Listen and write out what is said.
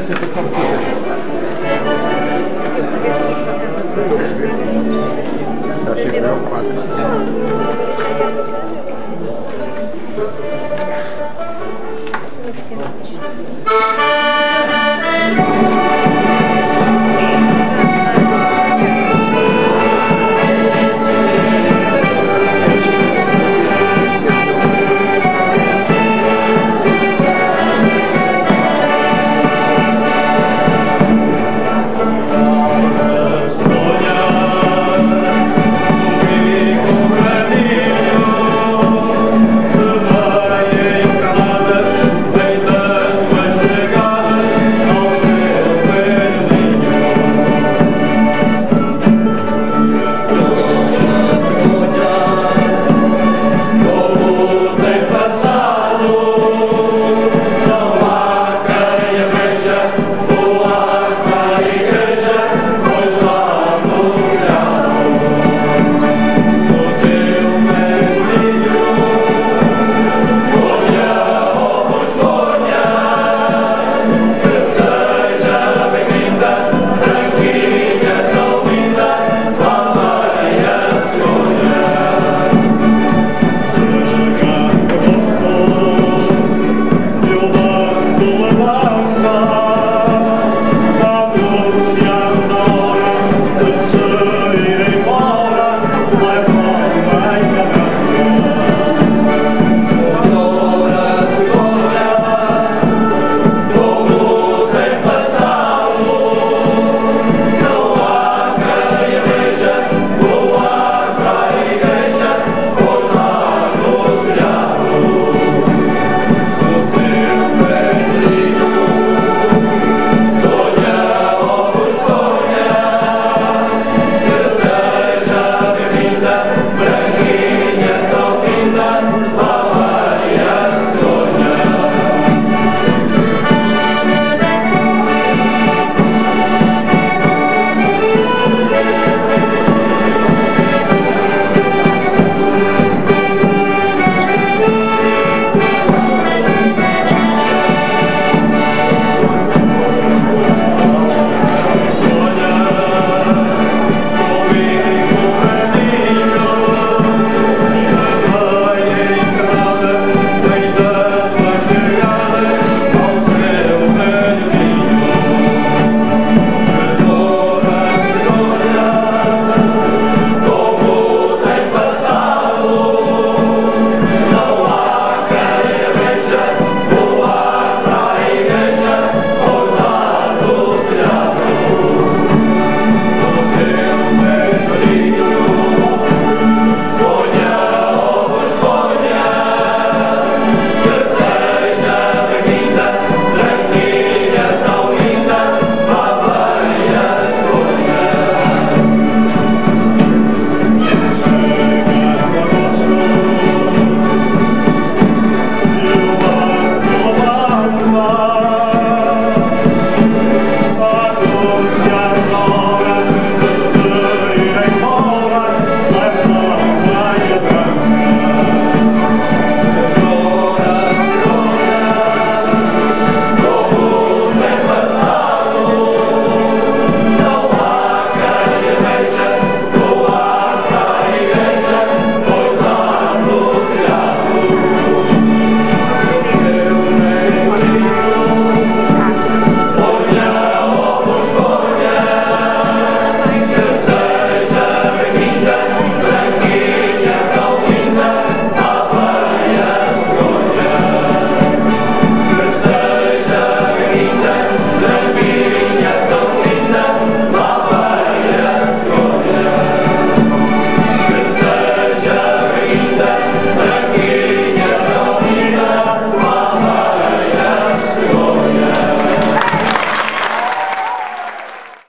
peças do